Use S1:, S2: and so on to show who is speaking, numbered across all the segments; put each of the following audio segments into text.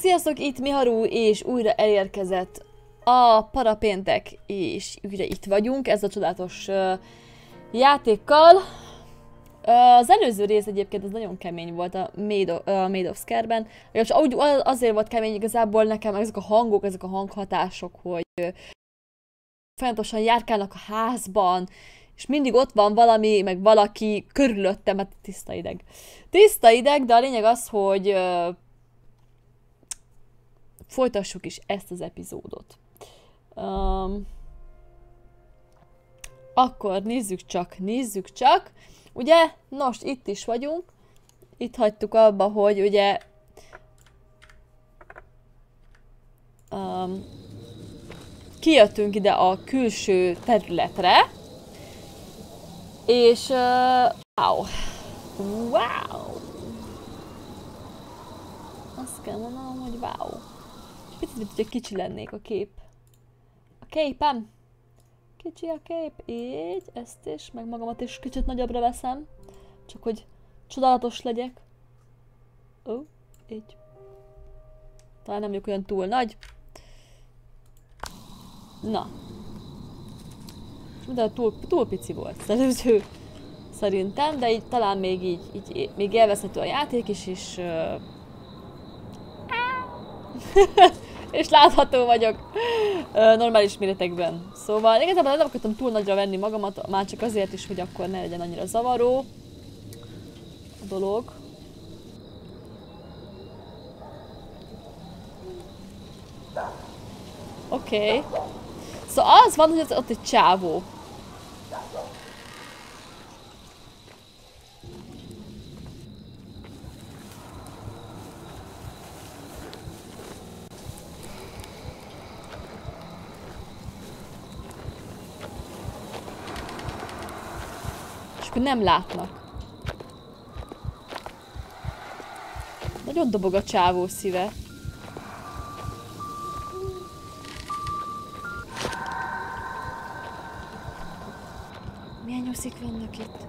S1: Sziasztok! Itt Miharu, és újra elérkezett a parapéntek, és újra itt vagyunk, ez a csodálatos uh, játékkal. Uh, az előző rész egyébként ez nagyon kemény volt a Made of, uh, Made of Scare-ben, azért volt kemény igazából nekem ezek a hangok, ezek a hanghatások, hogy uh, folyamatosan járkálnak a házban, és mindig ott van valami, meg valaki körülöttem, mert tiszta ideg. Tiszta ideg, de a lényeg az, hogy uh, folytassuk is ezt az epizódot. Um, akkor nézzük csak, nézzük csak. Ugye, most itt is vagyunk. Itt hagytuk abba, hogy ugye um, kijöttünk ide a külső területre, és uh, wow, wow, azt kell mondanom, hogy wow. Picit, mint hogyha kicsi lennék a kép. A képem! Kicsi a kép, így, ezt is, meg magamat is kicsit nagyobbra veszem. Csak hogy csodálatos legyek. Ó, oh, így. Talán nem vagyok olyan túl nagy. Na. De túl, túl pici volt az előző szerintem, de így talán még így, így még élvezhető a játék is, és uh, és látható vagyok normális méretekben. Szóval igazából nem akartam túl nagyra venni magamat, már csak azért is, hogy akkor ne legyen annyira zavaró a dolog. Oké. Okay. Szóval az van, hogy ott egy csávó. Nem látnak. Nagyon dobog a csávó szíve. Milyen nyuszik vannak itt?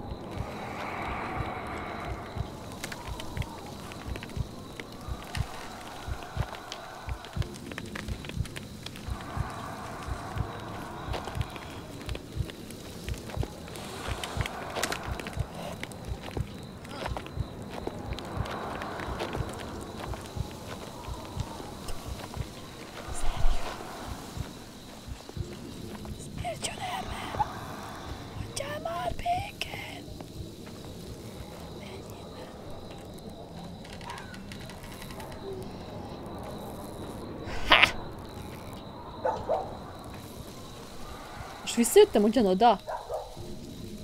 S1: Visszajöttem ugyanoda?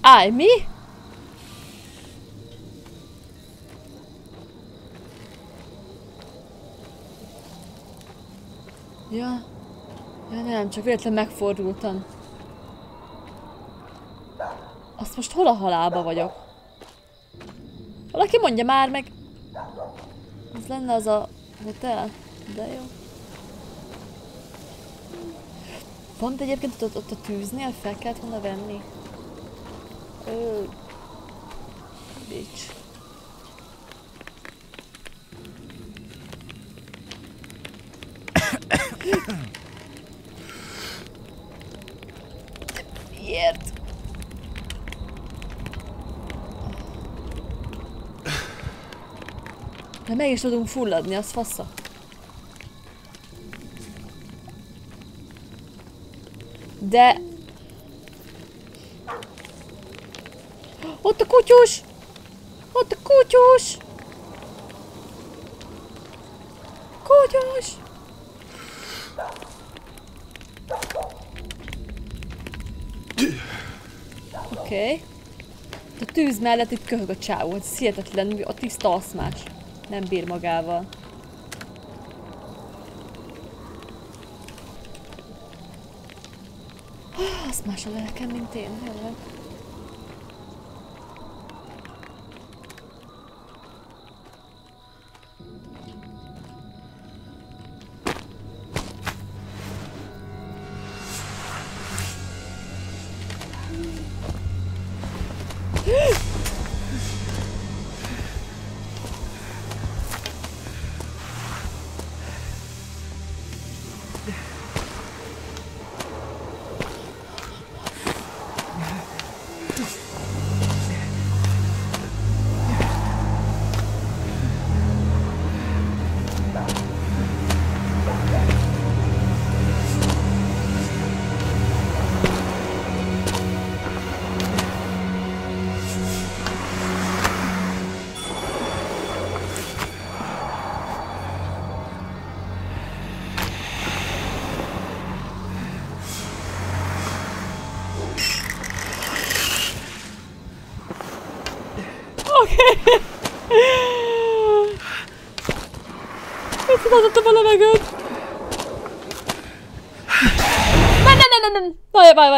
S1: Állj, mi? Ja. Ja nem, csak véletlen megfordultam. Azt most hol a halálba vagyok? Valaki mondja már meg. Ez lenne az a hotel. De jó. Pont egyébként ott, ott a tűznél fel kellett volna venni. Ö... Bitch. Miért? De meg is tudunk fulladni, az fassa. De... Ott a kutyus! Ott a kutyus! Kutyus! Oké. Okay. A tűz mellett itt köhög a csávó, ez hihetetlen, a tiszta aszmás. Nem bír magával. Azt más a lelkem, mint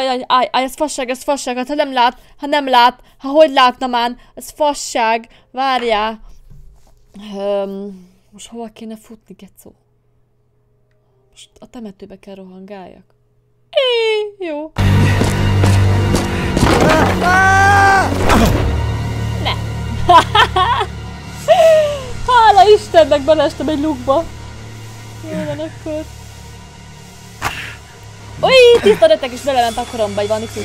S1: Vaj, állj, állj, ez fasság, ez fasság, hát ha nem lát, ha nem lát, ha hogy látna már, ez fasság, várjál. Um, most hova kéne futni, gecó? Most a temetőbe kell rohangáljak. É, jó. Ne. Hála Istennek belestem egy lukba. Jó van akkor. Ui, tiszta retek is belement a koromba, egy van itt.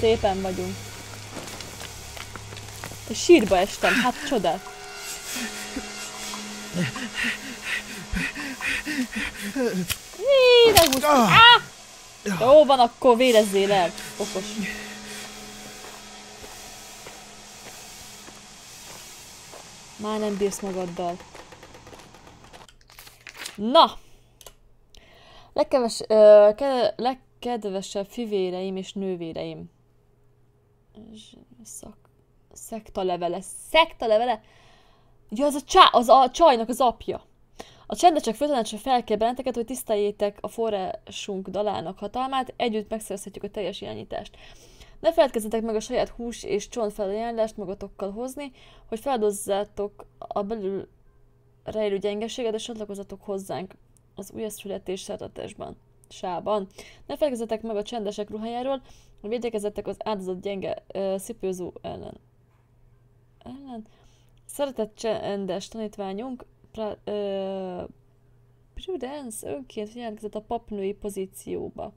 S1: Szépen vagyunk. És sírba estem, hát csodál. Hí, megmúltam. Ah! Jó van, akkor vérezzél el. Okos. Már nem bírsz magaddal. Na! Legkeves, ö, ke, legkedvesebb fivéreim és nővéreim. Szak, szekta levele. Szekta levele? Ja, az a, csá, az a csajnak az apja. A csendesek főtanácsa felkér benneteket, hogy tiszteljétek a forrásunk dalának hatalmát, együtt megszerezhetjük a teljes irányítást. Ne feledkezzetek meg a saját hús és csont felajánlást magatokkal hozni, hogy feldozzátok a belül rejlő gyengeséget, és csatlakozatok hozzánk az újjászületés szeretetesben. Sában. Ne feledkezzetek meg a csendesek ruhájáról, hogy védekezzetek az áldozat gyenge uh, szipőzó ellen. Ellen? Szeretett csendes tanítványunk, pra, uh, Prudence önként jelentkezett a papnői pozícióba.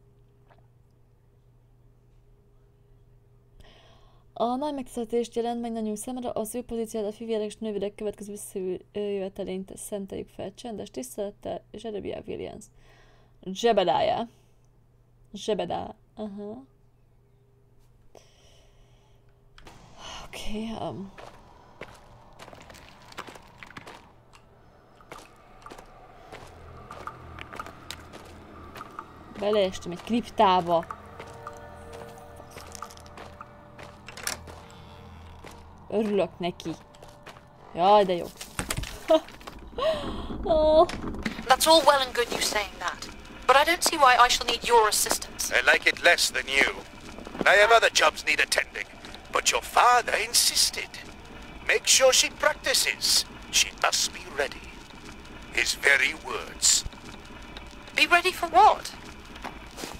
S1: A nagy megtiszteltetést jelent meg nagyunk szemre, az ő pozíciót a fivérek és nővérek következő visszajövetelényt szenteljük fel. Csendes tisztelettel, Zserebia Williams. Zsebedája. Zsebedá. Aha. Oké, okay, um. Beleestem egy kriptába. Örülök neki. Jaj, de jó. oh.
S2: That's all well and good you saying that. But I don't see why I shall need your assistance.
S3: I like it less than you. I have other jobs need attending. But your father insisted. Make sure she practices. She must be ready. His very words.
S2: Be ready for what?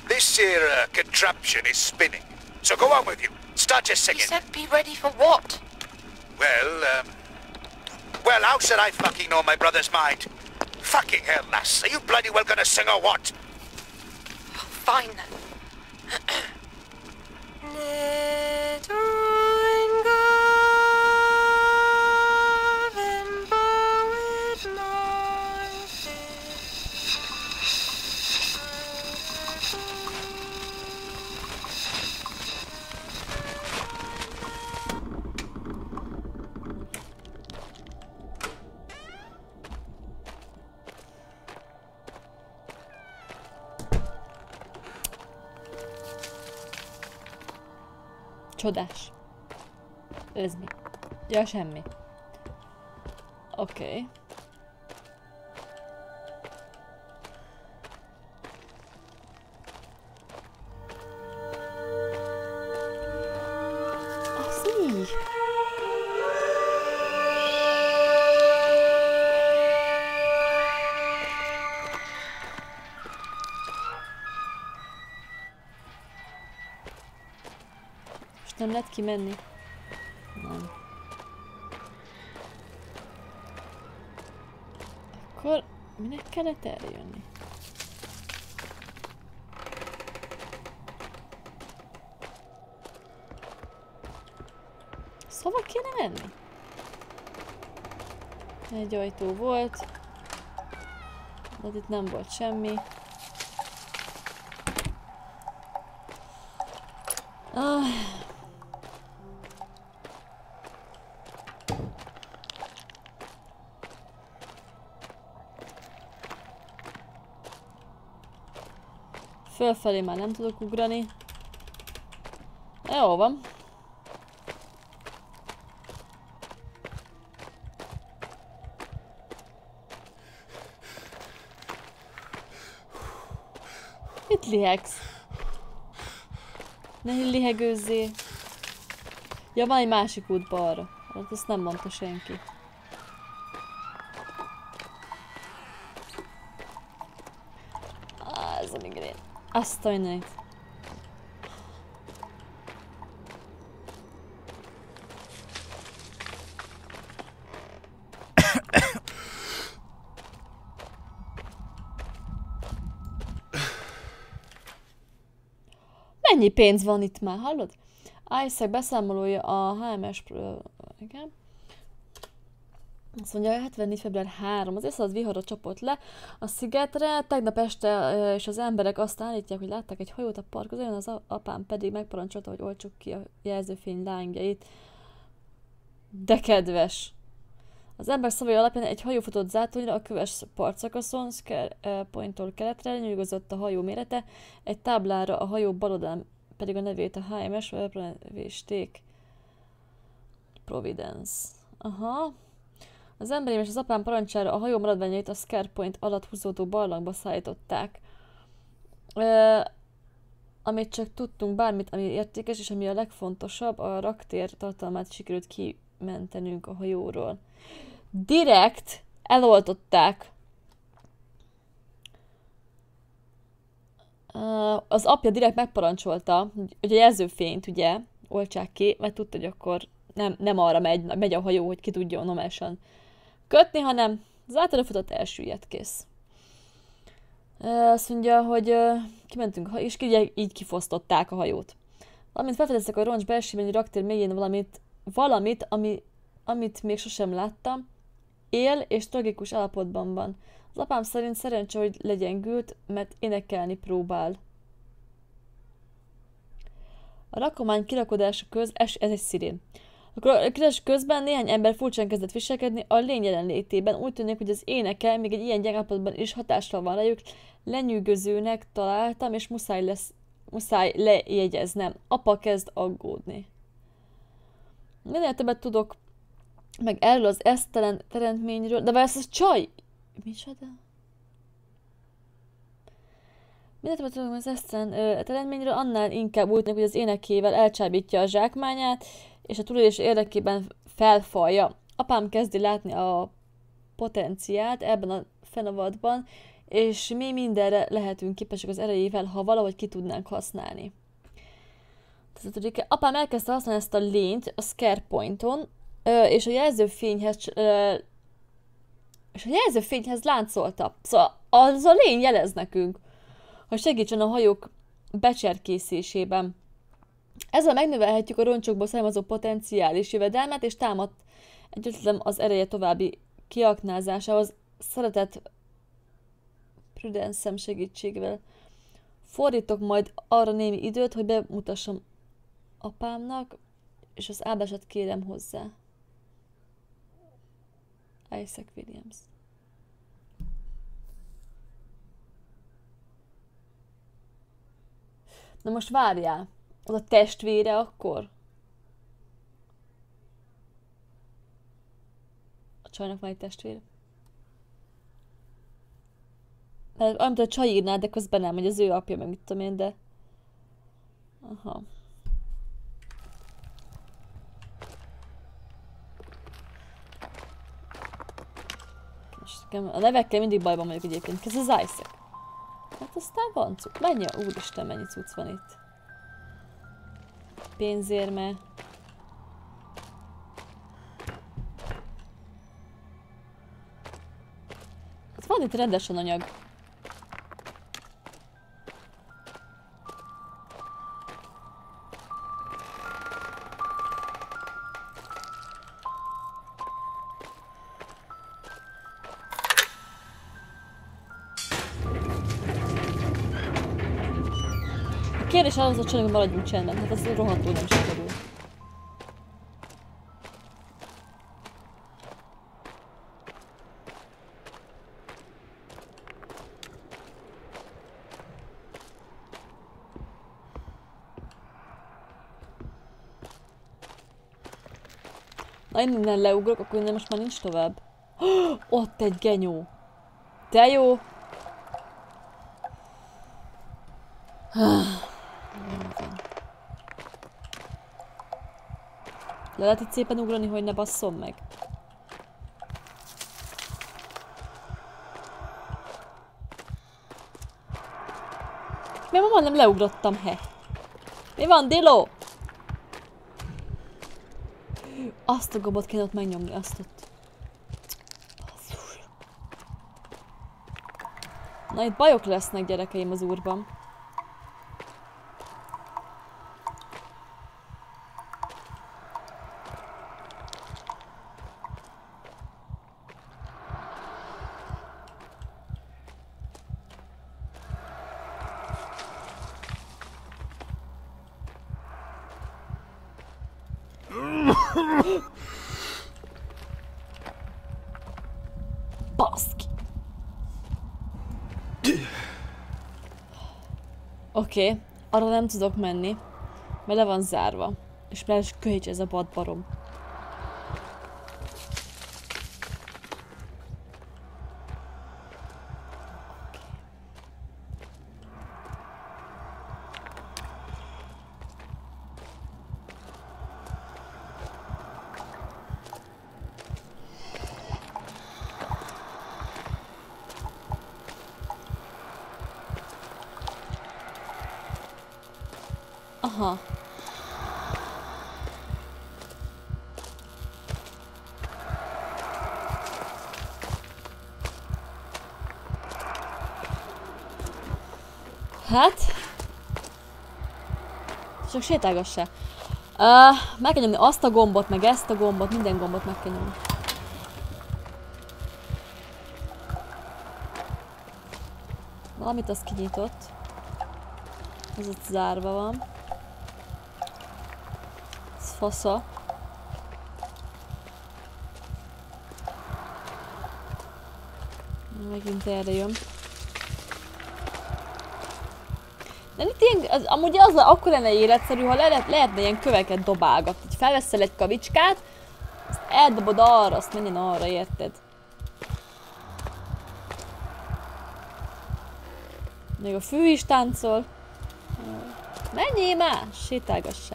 S3: This here uh, contraption is spinning. So go on with you. Start your
S2: You
S3: singing.
S2: said be ready for what?
S3: Well, um... Well, how should I fucking know my brother's mind? Fucking hell, lass. Are you bloody well gonna sing or what?
S2: Fine then.
S1: Csodás. Ez mi? Ja, semmi. Oké. Okay. Lehet kimenni? Nem. Akkor minek kellett eljönni? Szóval kéne menni? Egy ajtó volt. De itt nem volt semmi. Ah. Fölfelé már nem tudok ugrani. Jó van. Mit lihegsz? Ne lihegőzzé. Ja, van egy másik út balra. Hát ezt nem mondta senki. Azt a. Mennyi pénz van itt már, hallod? Isaac beszámolója a HMS... Igen. Azt mondja, 74. február 3. Az észlalt viharra csapott le a szigetre. Tegnap este és az emberek azt állítják, hogy látták egy hajót a park közben, az apám pedig megparancsolta, hogy oltsuk ki a jelzőfény lángjait. De kedves! Az ember szavai alapján egy hajó futott zátonyra a köves partszakaszon, Scare Pointtól keletre, nyugozott a hajó mérete, egy táblára a hajó baloldalán pedig a nevét a HMS vésték. Providence. Aha. Az emberém és az apám parancsára a hajó maradványait a Scare Point alatt húzódó barlangba szállították. E, amit csak tudtunk, bármit, ami értékes, és ami a legfontosabb, a raktér tartalmát sikerült kimentenünk a hajóról direkt eloltották az apja direkt megparancsolta, hogy a jelzőfényt ugye oltsák ki, mert tudta, hogy akkor nem, nem arra megy, megy a hajó, hogy ki tudjon normálisan kötni, hanem az általán futott elsüllyedt kész. Azt mondja, hogy kimentünk, és így, így kifosztották a hajót. Valamint felfedeztek a roncs belső raktér mélyén valamit, valamit, ami, amit még sosem láttam, Él és tragikus állapotban van. Az apám szerint szerencse, hogy legyengült, mert énekelni próbál. A rakomány kirakodása köz, ez, ez egy szirén. A kirakodás közben néhány ember furcsán kezdett viselkedni a lény jelenlétében. Úgy tűnik, hogy az énekel még egy ilyen gyengapotban is hatással van rájuk. Lenyűgözőnek találtam, és muszáj, lesz, muszáj lejegyeznem. Apa kezd aggódni. Minél többet tudok meg erről az esztelen teremtményről, de ez a csaj... Micsoda? Mindent tudom az esztelen teremtményről, annál inkább úgy hogy az énekével elcsábítja a zsákmányát, és a túlélés érdekében felfalja. Apám kezdi látni a potenciált ebben a fenavadban, és mi mindenre lehetünk képesek az erejével, ha valahogy ki tudnánk használni. Apám elkezdte használni ezt a lényt a scare pointon, és a jelzőfényhez és a jelzőfényhez láncolta. Szóval az a lény jelez nekünk, hogy segítsen a hajók becserkészésében. Ezzel megnövelhetjük a roncsokból származó potenciális jövedelmet, és támad egyetlen az ereje további kiaknázásához szeretett prudenszem segítségével. Fordítok majd arra némi időt, hogy bemutassam apámnak, és az áldását kérem hozzá. Isaac Williams. Na most várjál, az a testvére akkor? A csajnak van egy testvére. Mert amit a csaj írná, de közben nem, hogy az ő apja, meg mit tudom én, de... Aha. A nevekkel mindig bajban vagyok egyébként. Ez az Isaac. Hát aztán van cucc. Mennyi? Úristen, mennyi cucc van itt. Pénzérme. Hát van itt rendesen anyag. Kérdés az, hogy csak maradjunk csendben. Hát ez rohadtul nem sikerül. Na én innen leugrok, akkor innen most már nincs tovább. Ott egy genyó. De jó! Lehet itt szépen ugrani, hogy ne basszom meg? Miért ma majdnem leugrottam, he? Mi van, Dilo? Azt a gombot kéne ott megnyomni, azt ott. Na itt bajok lesznek gyerekeim az úrban. Baszki. Oké, okay. arra nem tudok menni, mert le van zárva. És mert is köhécs ez a badbarom. Aha. Hát... Csak sétálgass. Uh, meg kell nyomni azt a gombot, meg ezt a gombot, minden gombot meg kell nyomni. Valamit az kinyitott. Ez ott zárva van. Fasza. Megint erre jön. De itt ilyen, az, amúgy az akkor lenne életszerű, ha le, lehetne ilyen köveket dobálgatni. Így felveszel egy kavicskát, azt eldobod arra, azt menjen arra, érted? Még a fű is táncol. Menjél már! Sétálgass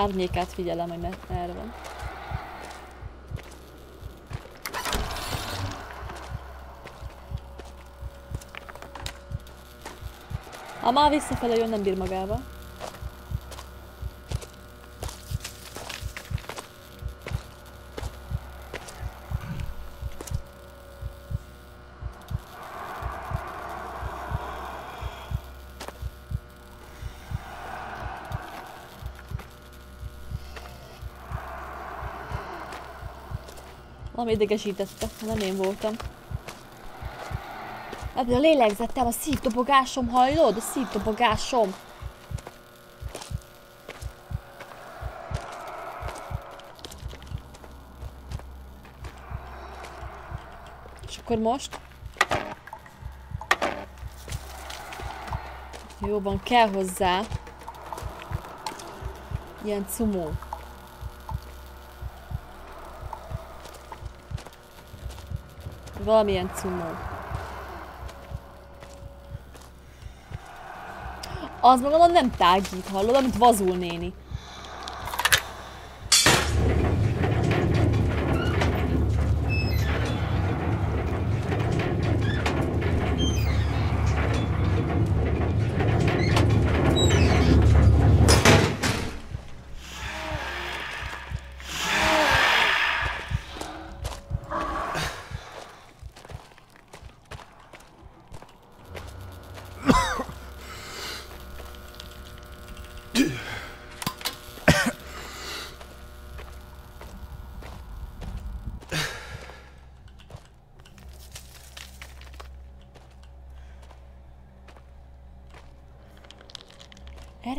S1: Árnyékát figyelem, hogy merre van. Ha már visszafele jön, nem bír magával. Valami idegesítette, nem én voltam. Ebből a lélegzettem, a szívdobogásom, hallod? A szívdobogásom. És akkor most? Jóban kell hozzá. Ilyen cumó. Valamilyen cumó. Az meg onnan nem tágít, hallod, amit vazul néni.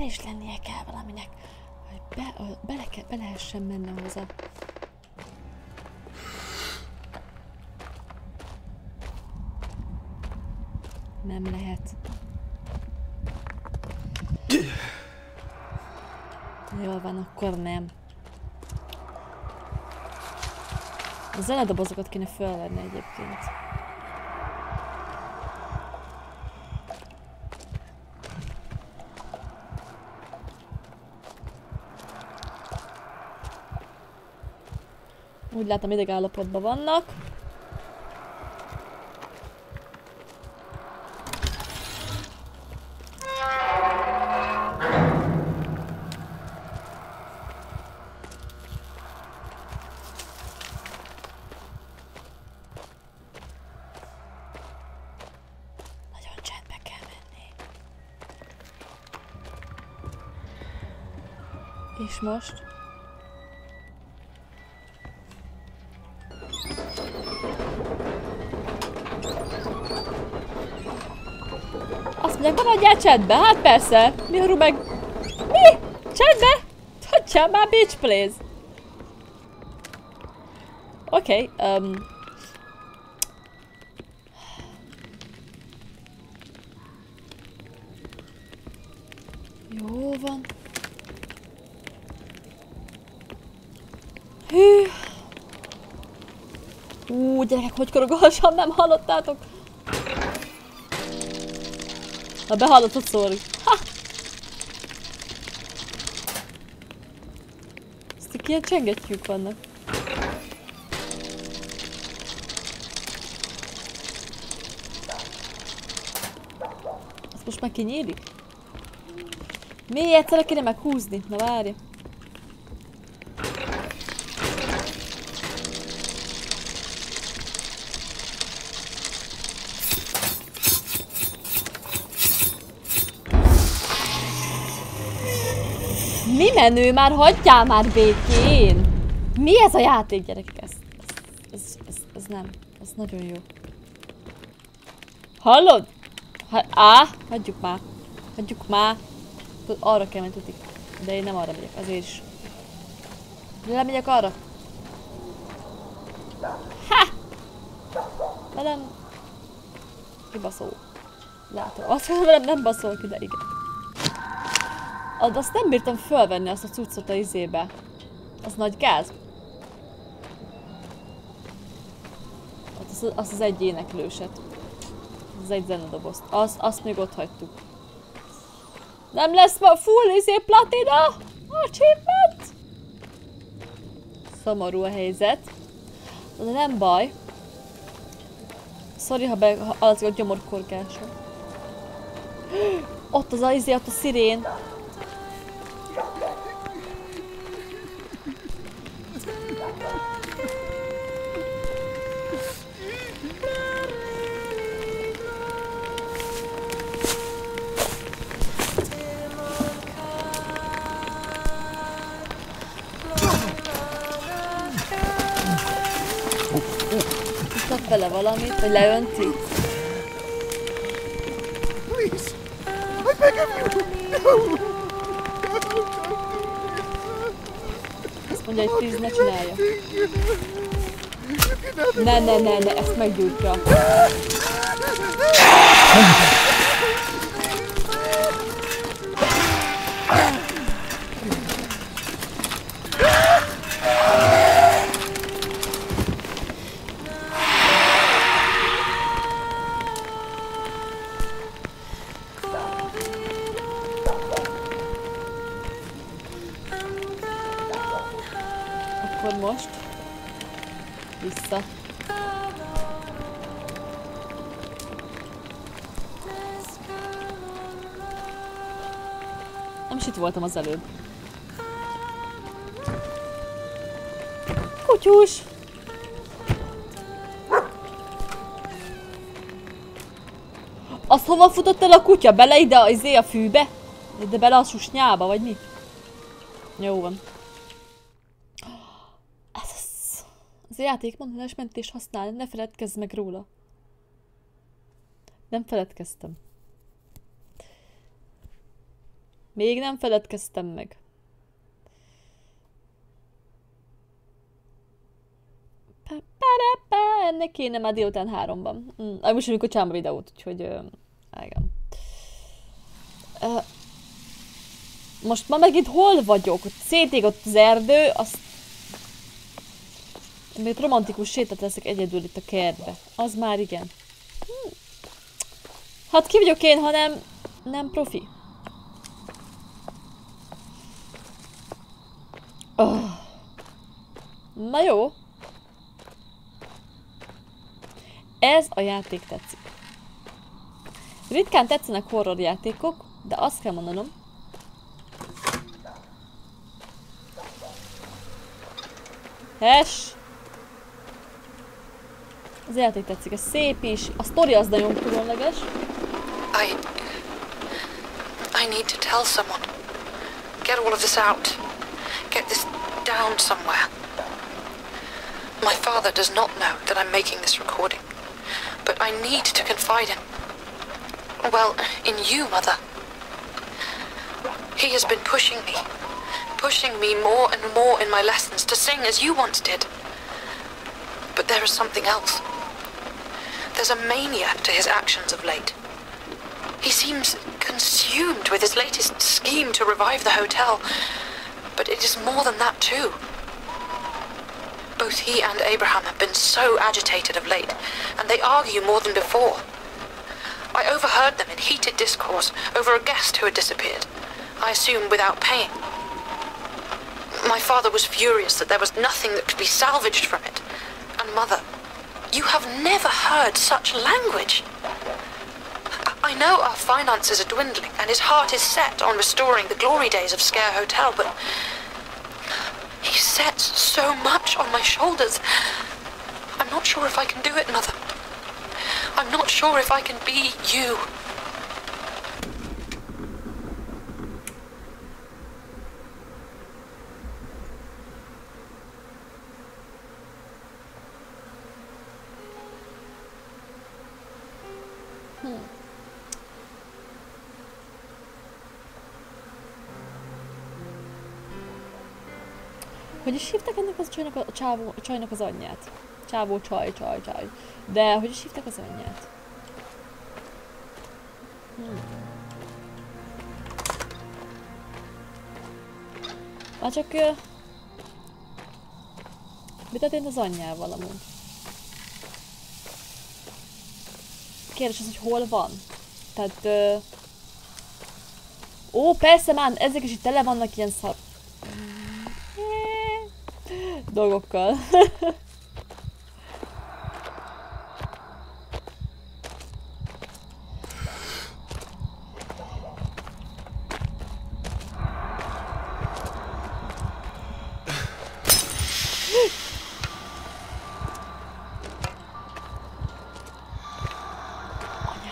S1: Erre is lennie kell valaminek, hogy be, bele, ke, be lehessen menni hozzá. Nem lehet. Jól van, akkor nem. A zenedobozokat kéne fölvenni egyébként. Úgy látom, ideg állapotban vannak. Most? Mondják, maradjál csendbe, hát persze. Mi a meg? Mi? Csendbe? Hagyjál már, bitch, please. Oké, okay, um... Jó van. Hű. Ú, gyerekek, hogy korogolsam, nem hallottátok? Ha behallottad, sorry. Ha! Ezt itt ilyen csengettyűk vannak. Ezt most már kinyílik? Még egyszerre kéne meghúzni. Na várj. Mi menő? Már hagyjál már békén! Mi ez a játék, gyerekek? Ez, ez, ez, ez, nem. Ez nagyon jó. Hallod? Ha, á, hagyjuk már. Hagyjuk már. Arra kell menni, tudik. De én nem arra megyek, azért is. Lemegyek arra. Ha! Velem... Kibaszó. Látom. Azt velem nem baszol ki, de igen. Azt nem bírtam fölvenni azt a cuccot a izébe. Az nagy gáz. Hát az, az, az egy éneklőset. Az egy zenedobozt. Az, azt még ott hagytuk. Nem lesz ma full izé platina? Achievement? Szomorú a helyzet. De nem baj. Sorry, ha, be, ha alatt a gyomorkorgásom. Ott az a izé, ott a szirén. Vele valamit, vagy leönti?
S4: Please, I beg of you, no!
S1: Azt mondja, hogy please ne csinálja. Ne, ne, ne, ne, ezt meggyújtja. Akkor most vissza. Nem is itt voltam az előbb. Kutyus! Azt hova futott el a kutya? Bele ide a, izé a fűbe? De bele a susnyába, vagy mi? Jó van. A játék mondanás mentést használ, ne feledkezz meg róla. Nem feledkeztem. Még nem feledkeztem meg. Ennek kéne már délután háromban. Mm, ah, most amikor csinálom a videót, úgyhogy... Ö, igen. Ö, most ma megint hol vagyok? Ott szétégott az erdő, azt... Még romantikus sétát leszek egyedül itt a kertbe. Az már igen. Hm. Hát ki vagyok én, ha nem... Nem profi. Oh. Na jó. Ez a játék tetszik. Ritkán tetszenek horror játékok, de azt kell mondanom, Hes! Az játék tetszik, ez szép is, a sztori az nagyon különleges.
S2: I. I need to tell someone. Get all of this out. Get this down somewhere. My father does not know that I'm making this recording, but I need to confide in. Well, in you, Mother. He has been pushing me, pushing me more and more in my lessons to sing as you once did. But there is something else. There's a mania to his actions of late. He seems consumed with his latest scheme to revive the hotel. But it is more than that, too. Both he and Abraham have been so agitated of late, and they argue more than before. I overheard them in heated discourse over a guest who had disappeared, I assume without paying. My father was furious that there was nothing that could be salvaged from it. And Mother, you have never heard such language. I- know our finances are dwindling, and his heart is set on restoring the glory days of Scare Hotel, but he sets so much on my shoulders. I'm not sure if I can do it, Mother. I'm not sure if I can be you.
S1: Hogy is hívták ennek az csajnak, a, csávó, a csajnak az anyját? Csávó, csaj, csaj, csaj. De hogy is hívták az anyját? Hmm. Már csak... Uh, mi történt az anyjával amúgy? Kérdés az, hogy hol van? Tehát... Uh, ó, persze már, ezek is itt tele vannak ilyen szar... dolgokkal.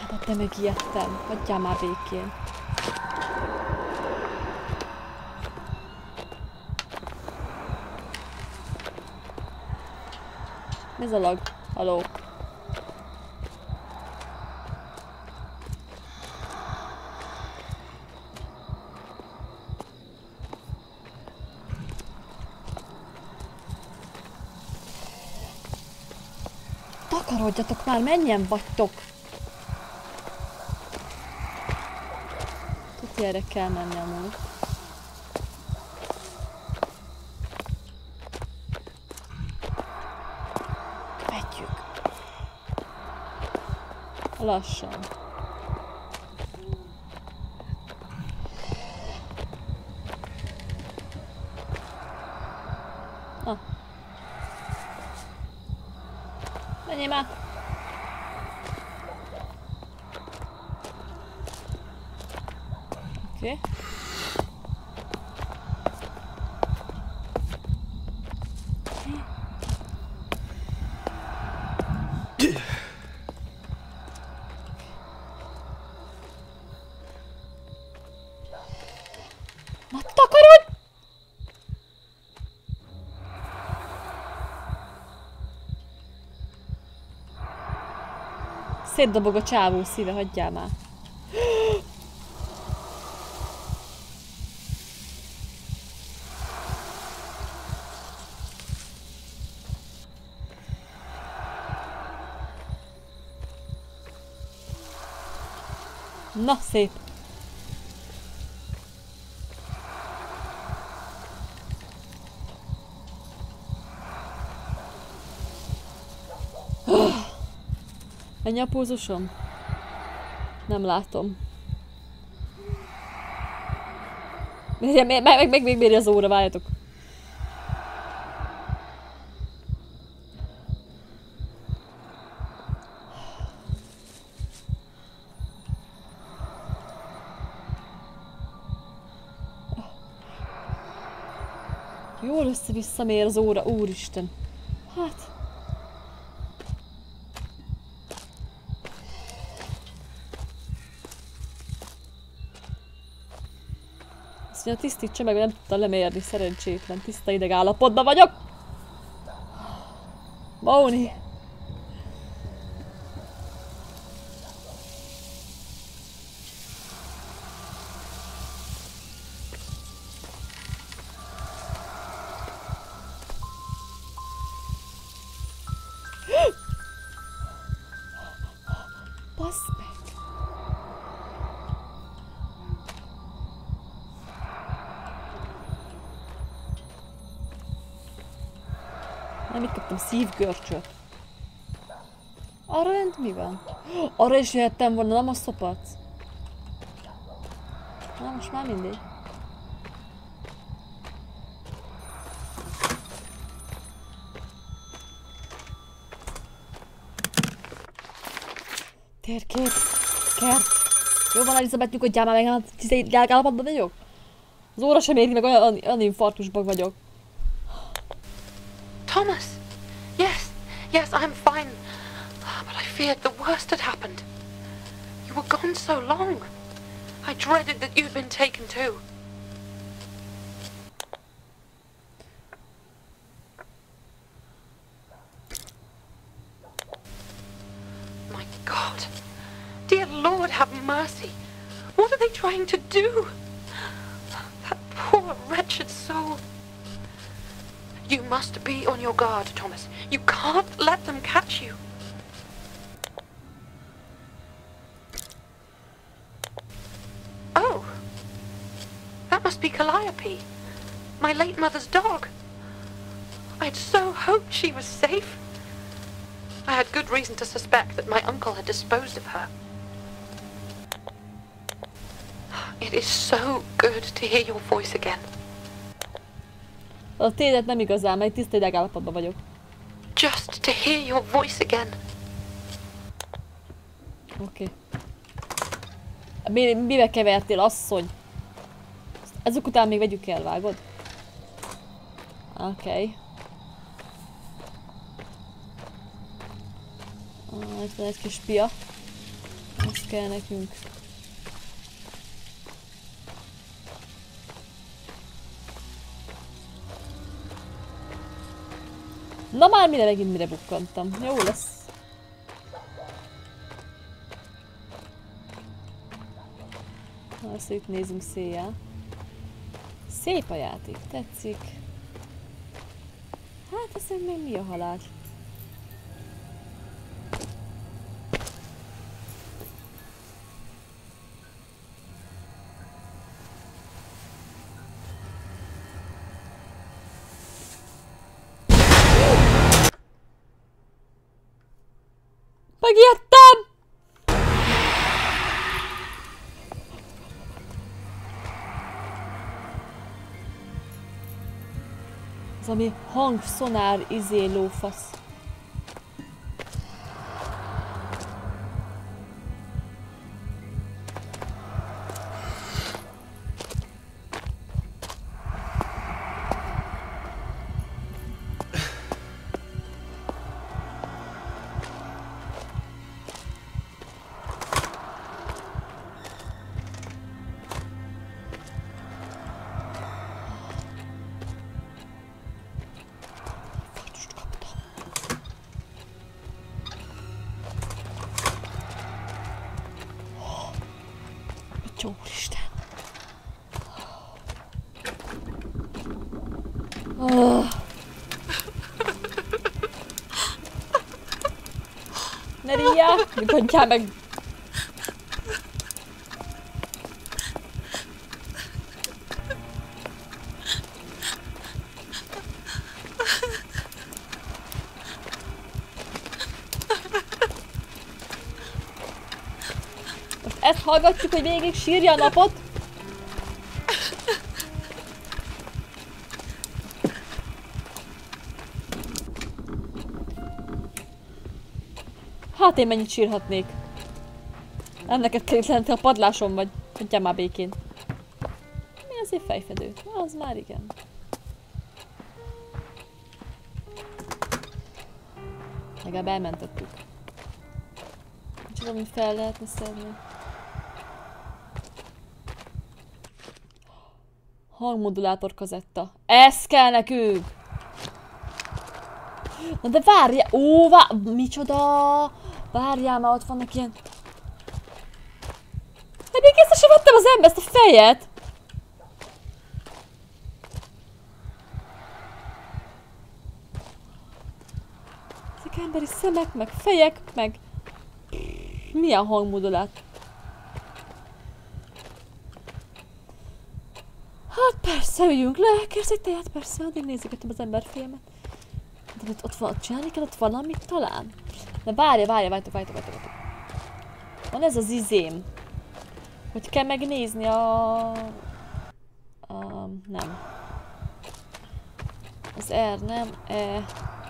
S1: Anyádat, te megijedtem. Hagyjál már békén. Mi ez a lag? Haló? Takarodjatok már, menjen vagytok! Erre kell menni amúgy. Vegyük. Lassan. Szétdobog a csávó szíve, hagyjál már. Na, szép. Ennyi a pulzusom? Nem látom. Mérje, mér, meg, meg, meg, még mérje az óra, várjatok. Jól össze-vissza mér az óra, úristen. Mondja, tisztítsa meg, nem tudta lemérni, szerencsétlen. Tiszta ideg állapotban vagyok. Mauni. Szívgörcsöt. Arra lent mi van? Arra is jöhettem volna, nem a szopac. Na, most már mindegy. Térkép, kert. Jó van, Elizabeth, nyugodjál már meg, hát gyállapotban vagyok. Az óra sem éri meg, olyan, olyan infarktusban vagyok.
S2: So long. I dreaded that you'd been taken too. My God. Dear Lord, have mercy. What are they trying to do? That poor, wretched soul. You must be on your guard, Thomas. You can't let them late mother's dog. I'd so hoped she was safe. I had good reason to suspect that my uncle had disposed of her. It is so good to hear your voice again.
S1: A tédet nem igazán, mert tiszta idegállapotban vagyok.
S2: Just to hear your voice again.
S1: Oké. Okay. Mi, mibe kevertél, asszony? Ezek után még vegyük el, vágod? Okay. Ah, itt van egy kis pia. Ez kell nekünk. Na már mire megint mire bukkantam. Jó lesz. Na, ezt itt nézünk széjjel. Szép a játék, tetszik. Hát ez még mi a halál? Ez ami hang, szonár, izé, lófasz. Nyugodjál meg. Most ezt hallgatjuk, hogy végig sírja a napot? én mennyit sírhatnék? Nem neked kell a padláson vagy. Tudjál már békén. Mi azért fejfedő? Az már igen. Legalább elmentettük. Micsoda, amit fel lehetne szedni. Hangmodulátor kazetta. Ez kell nekünk! Na de várja! Ó, vá... Micsoda! Várjál, már ott vannak ilyen... Hát még észre sem vettem az ember, ezt a fejet! Ezek emberi szemek, meg fejek, meg... Milyen hangmodulát? Hát persze, üljünk le, kérsz egy tejet, persze, addig nézegetem az emberfilmet. De ott csinálni kell ott valamit talán? De várja, várja, várja, várja, várja, várja. Van ez az izém. Hogy kell megnézni a... a nem. Az R nem, E,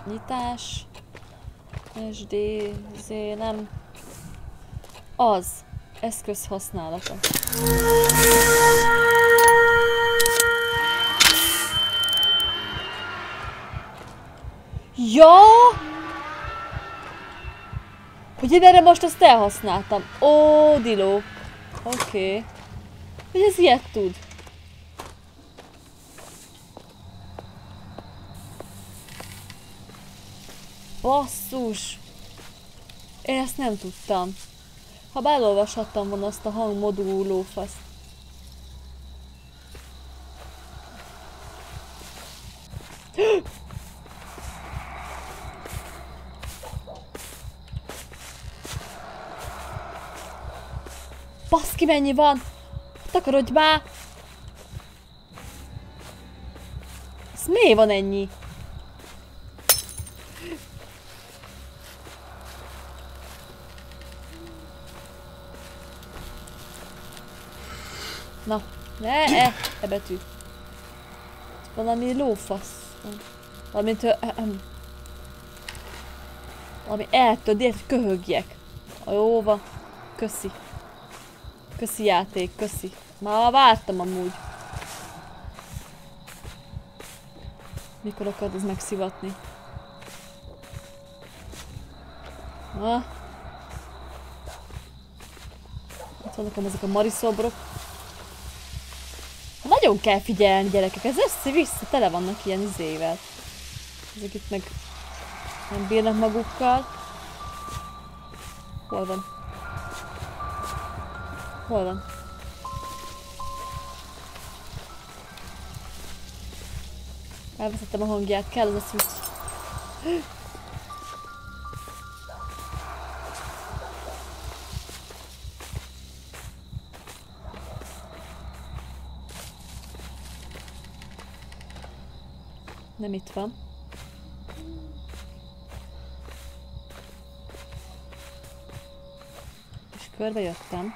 S1: nyitás, SD, Z, nem. Az. Eszköz használata. Ja! Hogy én erre most ezt elhasználtam. Ó, diló. Oké. Okay. Hogy ez ilyet tud. Basszus! Én ezt nem tudtam. Ha belolvashattam volna azt a hangmoduló faszt. Baszki, mennyi van? Takarodj már! Ez miért van ennyi? Na, ne, e, e betű. Valami lófasz. Valami tő... Valami eltöd, hogy köhögjek. A jóva. Köszi. Köszi játék, köszi. Már vártam amúgy. Mikor akarod ez megszivatni? Na. Itt vannak ezek a mariszobrok. Nagyon kell figyelni gyerekek, ez össze-vissza tele vannak ilyen izével. Ezek itt meg nem bírnak magukkal. Hol van? Hol van? Elveszettem a hangját, kell az a switch. Nem itt van. És körbe jöttem.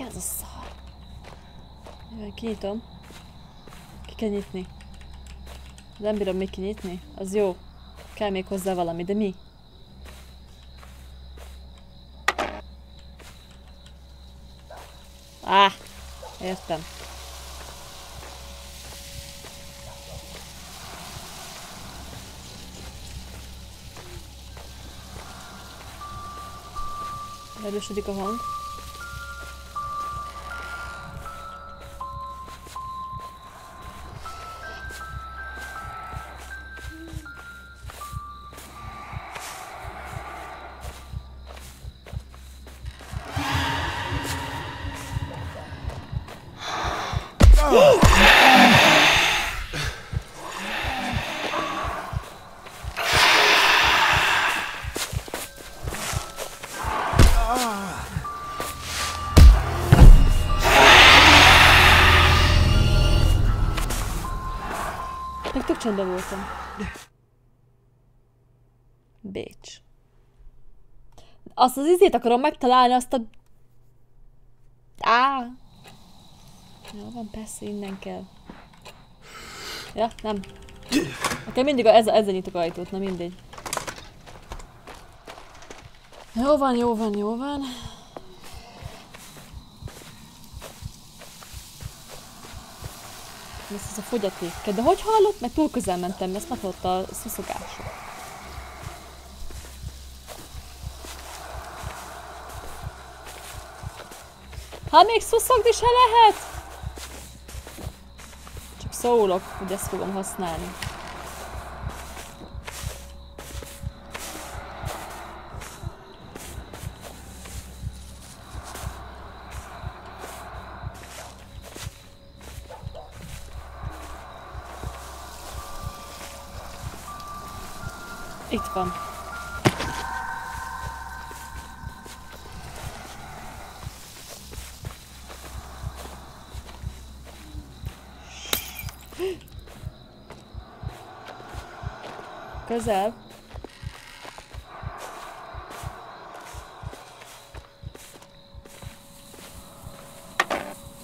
S1: Ki az a szar? Jaj, kinyitom. Ki kell nyitni. Nem bírom még kinyitni. Az jó. Kell még hozzá valami, de mi? Ah, értem. Erősödik a hang. Azt az izét akarom megtalálni, azt a... Á! Jó van, persze, innen kell. Ja, nem. Nekem mindig a, ezzel, ezzel nyitok ajtót, na mindegy. Jó van, jó van, jó van. Ez az a fogyaték. De hogy hallott? Mert túl közel mentem, ezt meghallotta a szuszogások. Ha még szuszogni se lehet! Csak szólok, hogy ezt fogom használni. Itt van. Közel.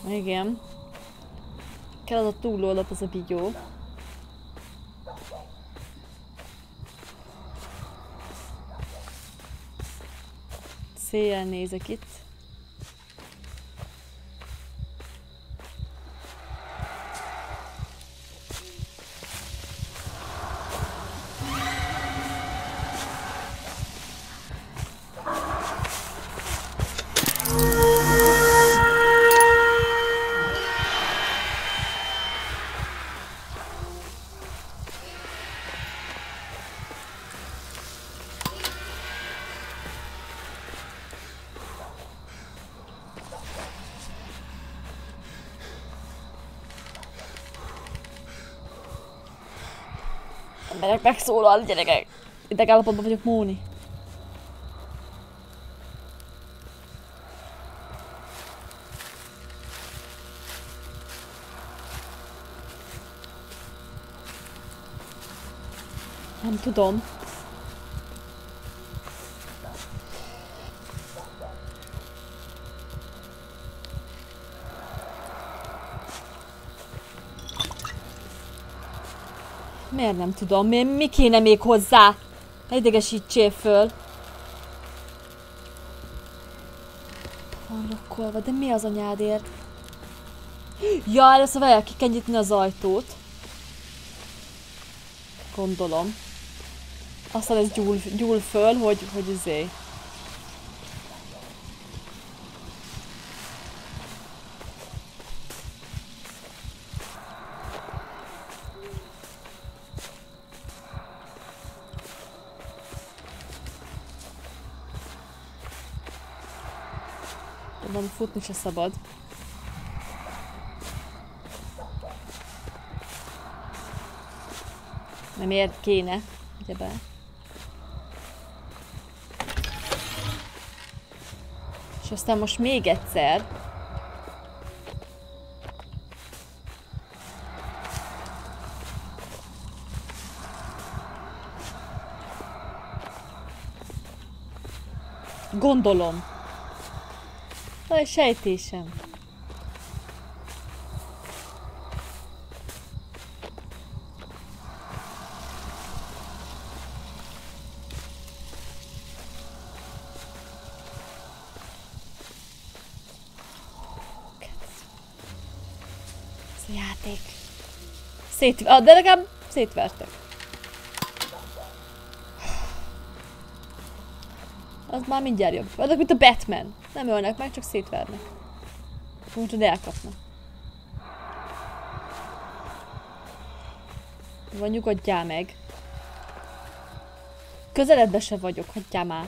S1: Igen. Kell az a túloldalt, az a bigyó. Széjjel nézek itt. Megszólal, gyerekek. Ideg állapotban vagyok, Móni. Nem tudom. Miért nem tudom? Mi, mi kéne még hozzá? Ne idegesítsél föl. Van rakkolva, de mi az anyádért? Ja, először vele ki kell az ajtót. Gondolom. Aztán ez gyúl, gyúl föl, hogy, hogy izé. Tudom, futni se szabad. Nem miért kéne, ugyebár. És aztán most még egyszer. Gondolom. Van egy sejtésem. Játék. Szét... Ah, de legalább szétvertek. Az már mindjárt jobb. Azok, mint a Batman. Nem ölnek meg, csak szétvernek. Úgy, hogy elkapnak. Van, nyugodjál meg. Közeledbe se vagyok, hagyjál már.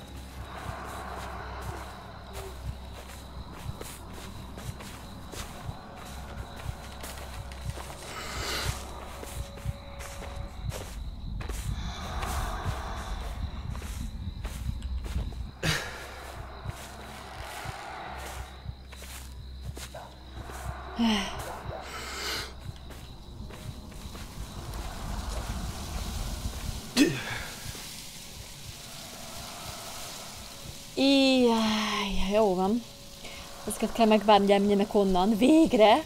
S1: Jó van. Ezeket kell megvárni, hogy onnan. Végre!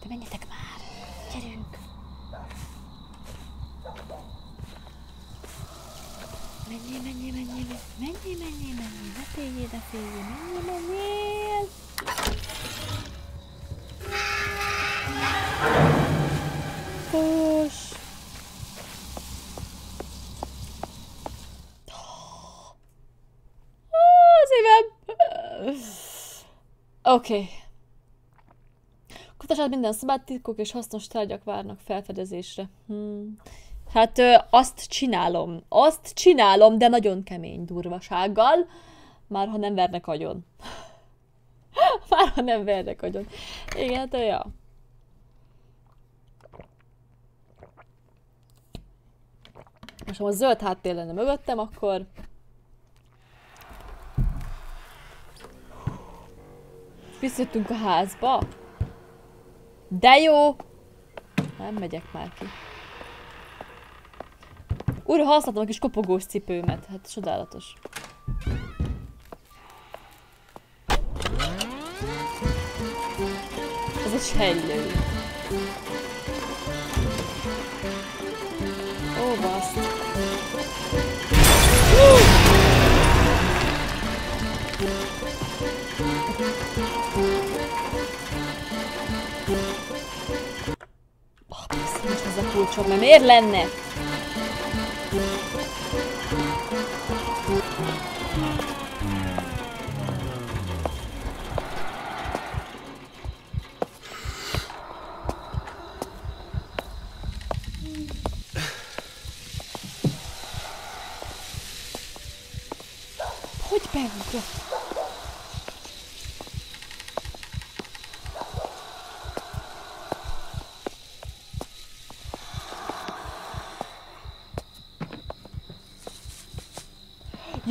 S1: De menjetek már! Gyerünk! Menjél, menjél, menjél, menjél, menjél, menjél, ne féljél, ne féljél, menjél, menjél! Oké. Okay. Kutatását minden szabad titkok és hasznos tárgyak várnak felfedezésre. Hmm. Hát ö, azt csinálom. Azt csinálom, de nagyon kemény durvasággal. Már ha nem vernek agyon. Már ha nem vernek agyon. Igen, hát ja. Most ha a zöld háttér lenne mögöttem, akkor... Visszajöttünk a házba. De jó! Nem megyek már ki. Újra használtam a kis kopogós cipőmet. Hát csodálatos. Ez egy sejlő. Nincs hozzá kulcsom, mert miért lenne?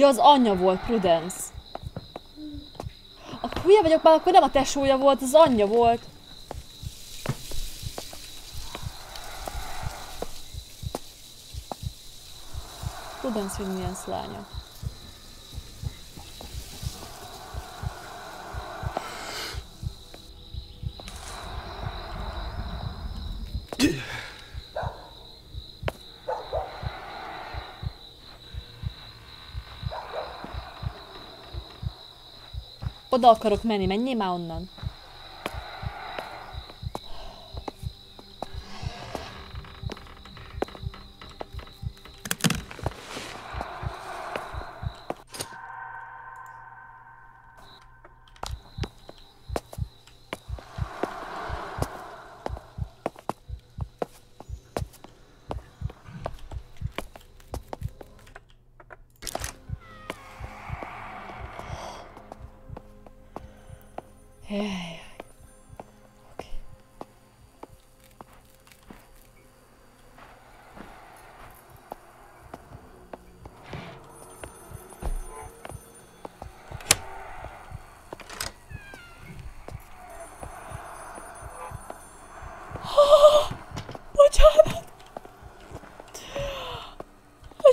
S1: Ja, az anyja volt, Prudence. A hülye vagyok már, akkor nem a tesója volt, az anyja volt. Prudence Williams lánya. Oda akarok menni, menjél már onnan.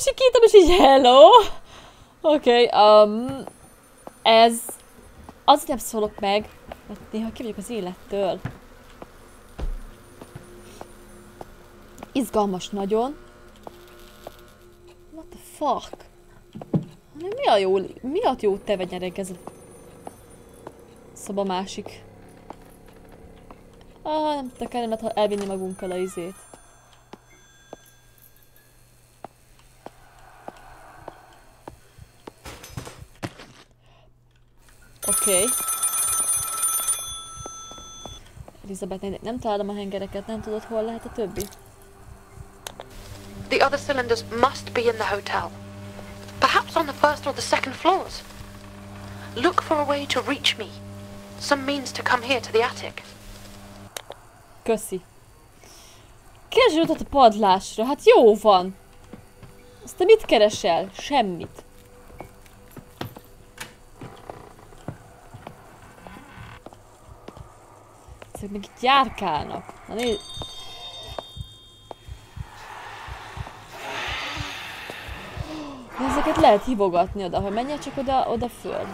S1: Sikítom, és így hello! Oké, okay, um, ez azért nem szólok meg, mert néha ki vagyok az élettől. Izgalmas nagyon. What the fuck? Mi a jó, mi a jó te vegyereg ez a szoba másik? Ah, nem el, mert elvinni magunkkal a izét. Okay. Elizabeth, nem, találom a hengereket, nem tudod, hol lehet a többi?
S2: The other cylinders must be in the hotel. Perhaps on the first or the second floors. Look for a way to reach me. Some means to come here to the attic.
S1: Köszi. Keresd a padlásra, hát jó van. Azt te mit keresel? Semmit. Ezek meg itt járkálnak. Na nézd. Ezeket lehet hívogatni oda, hogy menjél csak oda, oda föl.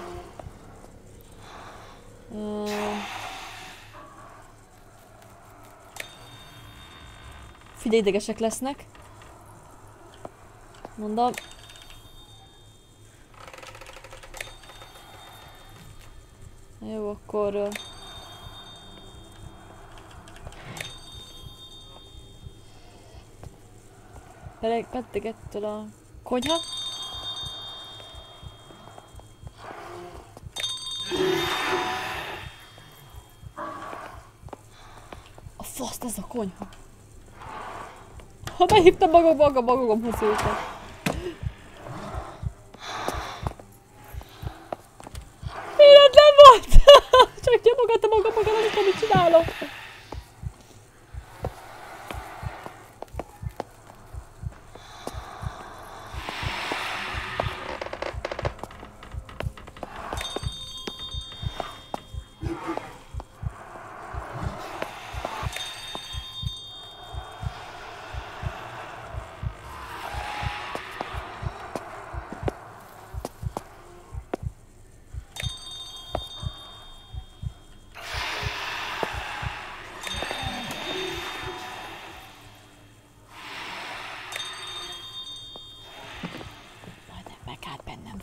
S1: Uh... Figyelj, idegesek lesznek. Mondom. Jó, akkor... Pedig pedig ettől a konyha. A faszt ez a konyha. Ha behívtam magam, maga magam hozzá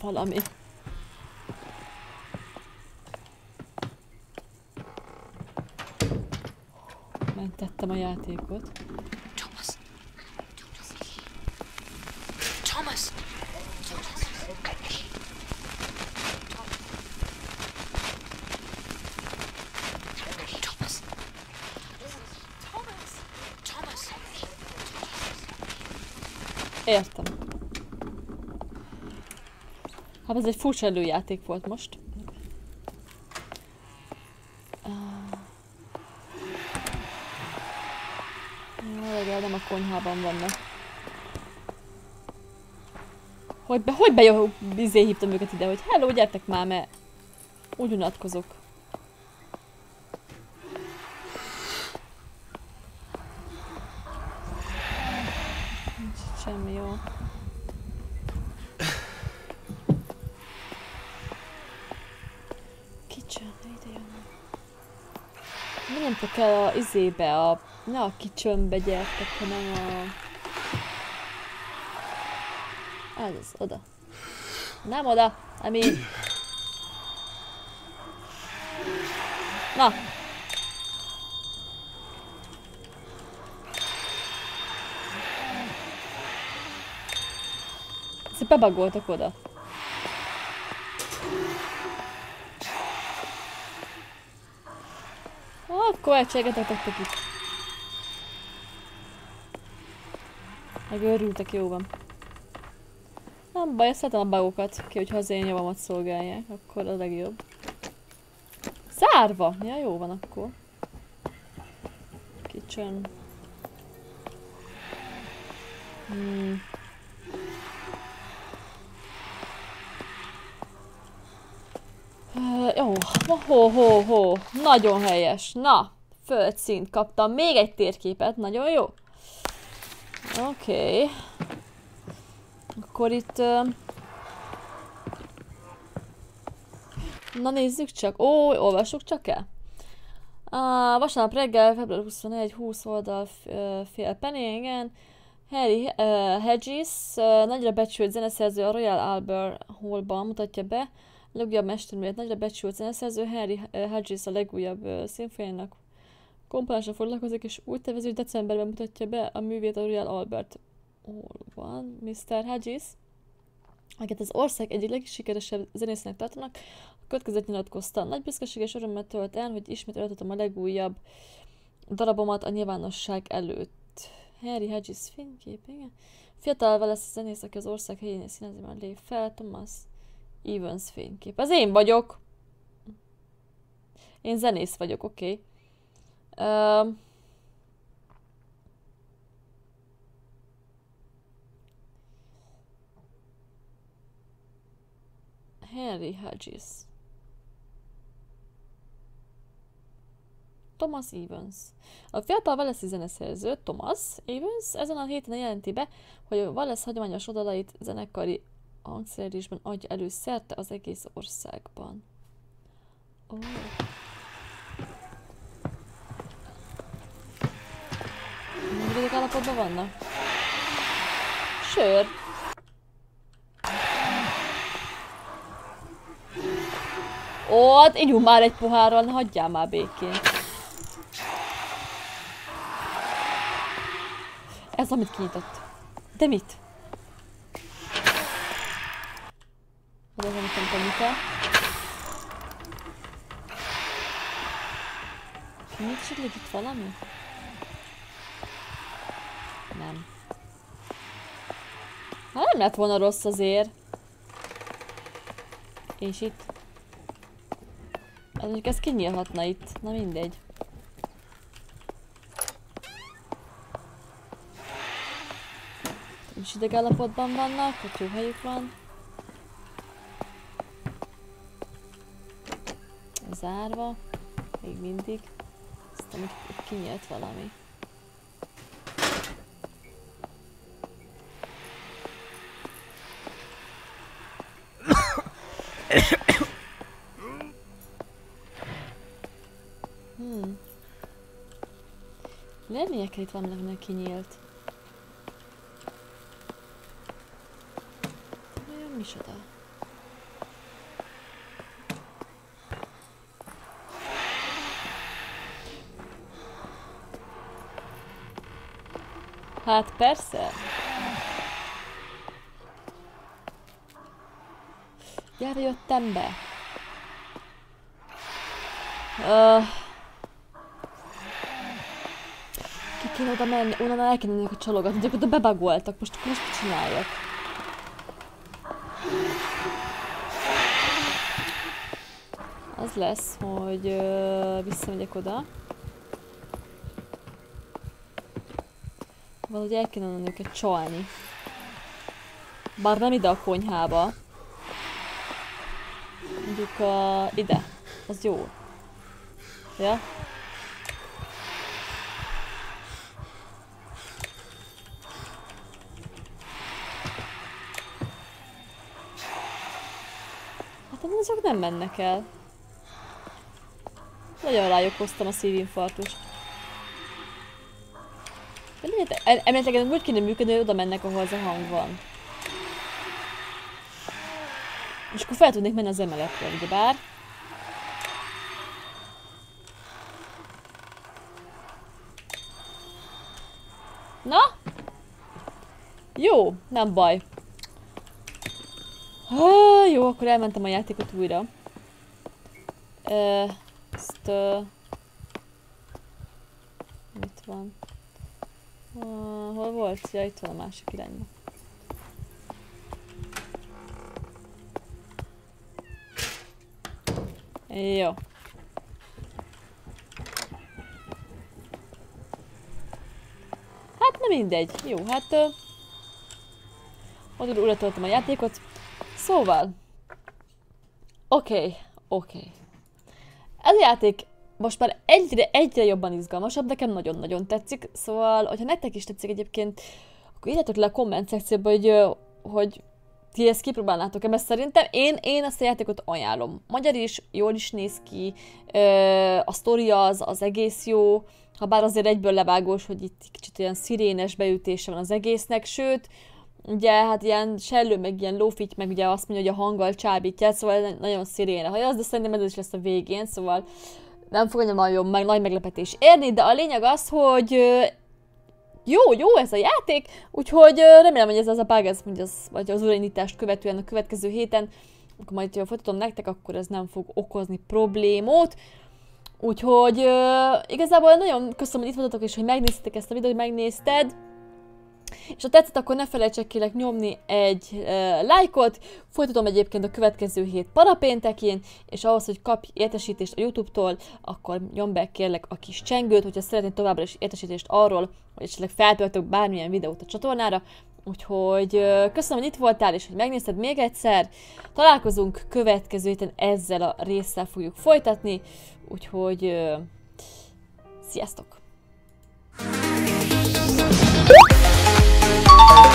S1: valami. Mentettem a játékot.
S2: Thomas. Thomas. Thomas. Thomas. Thomas.
S1: Értem. Hát ez egy furcsa előjáték volt most. Ah. Jó, legalább nem a konyhában vannak. Hogy be, hogy be bizé hívtam őket ide, hogy hello, gyertek már, mert úgy unatkozok. Nincs itt semmi jó. Kitchen, ide jön. Menjetek el a izébe, a, ne a kitchenbe gyertek, hanem a... Ez az, oda. Nem oda, ami... Na! Ezt bebagoltak oda. Akkor egységetetek itt. Meg örültek, jó van. Nem baj, szeretem a bugokat, ki, hogyha az én javamat szolgálják, akkor a legjobb. Zárva! Ja, jó van akkor. Kitchen. Hmm. Ö, Jó, ho, ho, ho, nagyon helyes. Na, földszínt kaptam. Még egy térképet, nagyon jó. Oké. Okay. Akkor itt... ö, Na nézzük csak. Ó, olvassuk csak el. Uh, vasárnap reggel, február 21, 20 oldal, fél penny, igen. Harry uh, Hedges, uh, nagyra becsült zeneszerző a Royal Albert Hallban mutatja be legújabb mesterművet. Nagyra becsült zeneszerző Harry uh, Hedges a legújabb szimfóniának komponásra foglalkozik, és úgy tervezi, hogy decemberben mutatja be a művét a Royal Albert Hallban. Mr. Hedges, akiket az ország egyik legsikeresebb zenésznek tartanak, a következőt nyilatkozta. Nagy büszkeség és örömmel tölt el, hogy ismét előadhatom a legújabb darabomat a nyilvánosság előtt. Harry Hedges fénykép, igen. Fiatal Wallace zenész, aki az ország helyén színezőben lép fel, Thomas Evans fénykép. Az én vagyok! Én zenész vagyok, oké. Okay. Um, Henry Hedges. Thomas Evans. A fiatal Wallace zeneszerző Thomas Evans ezen a héten jelenti be, hogy a Wallace hagyományos oldalait zenekari hangszerelésben adja elő szerte az egész országban. Ó. Mindegyik állapotban vannak? Sör. Ó, hát ígyunk már egy pohárral, ne hagyjál már békén. Ez, amit kinyitott. De mit? Ez az, amit nem tudom, mi kell. Nincs esetleg itt valami? Nem. Hát nem lett volna rossz azért. És itt. Ez mondjuk ez kinyílhatna itt. Na mindegy. És ideg állapotban vannak, hogy jó helyük van. Zárva. Még mindig. Aztán itt kinyílt valami. Hmm. Lennének itt vannak, aminek kinyílt. Olyan micsoda? Hát persze. Gyere, jöttem be. Uh, ki kéne oda menni, onnan el kéne menni a csalogatni, de oda bebagoltak, most, most csináljak? Az lesz, hogy uh, visszamegyek oda. Valahogy el onnan őket csalni. Bár nem ide a konyhába. Mondjuk a... ide. Az jó. Ja? Hát azok nem mennek el. Nagyon rájuk hoztam a szívinfarktust. Miért? Emeletileg úgy kéne működni, hogy oda mennek, ahol az a hang van. És akkor fel tudnék menni az emeletre, ugye bár. Na? Jó, nem baj. Ah, jó, akkor elmentem a játékot újra. Ezt... Uh, itt van. Volt? Ja, itt van a másik irányban. Jó. Hát nem mindegy. Jó, hát... Uh, oda töltöm a játékot. Szóval... Oké, okay, oké. Okay. Ez a játék most már egyre, egyre jobban izgalmasabb, nekem nagyon-nagyon tetszik, szóval, hogyha nektek is tetszik egyébként, akkor írjátok le a komment szekcióba, hogy, hogy ti ezt kipróbálnátok-e, mert szerintem én, én ezt a játékot ajánlom. Magyar is, jól is néz ki, a sztori az, az egész jó, ha bár azért egyből levágós, hogy itt kicsit olyan szirénes beütése van az egésznek, sőt, ugye hát ilyen sellő, meg ilyen lófit, meg ugye azt mondja, hogy a hanggal csábítja, szóval nagyon sziréne hajaz, de szerintem ez is lesz a végén, szóval nem fog nagyon meg, nagy meglepetés érni, de a lényeg az, hogy jó, jó ez a játék, úgyhogy remélem, hogy ez az a bug, ez, hogy az, vagy az újraindítást követően a következő héten, akkor majd, folytatom nektek, akkor ez nem fog okozni problémót. Úgyhogy igazából nagyon köszönöm, hogy itt voltatok, és hogy megnéztétek ezt a videót, hogy megnézted. És ha tetszett, akkor ne felejtsenek kérlek nyomni egy uh, lájkot, folytatom egyébként a következő hét parapéntekén, és ahhoz, hogy kapj értesítést a Youtube-tól, akkor nyom be kérlek a kis csengőt, hogyha szeretnél továbbra is értesítést arról, hogy esetleg feltöltök bármilyen videót a csatornára, Úgyhogy köszönöm, hogy itt voltál, és hogy megnézted még egyszer. Találkozunk következő héten ezzel a résszel fogjuk folytatni. Úgyhogy sziasztok! thank you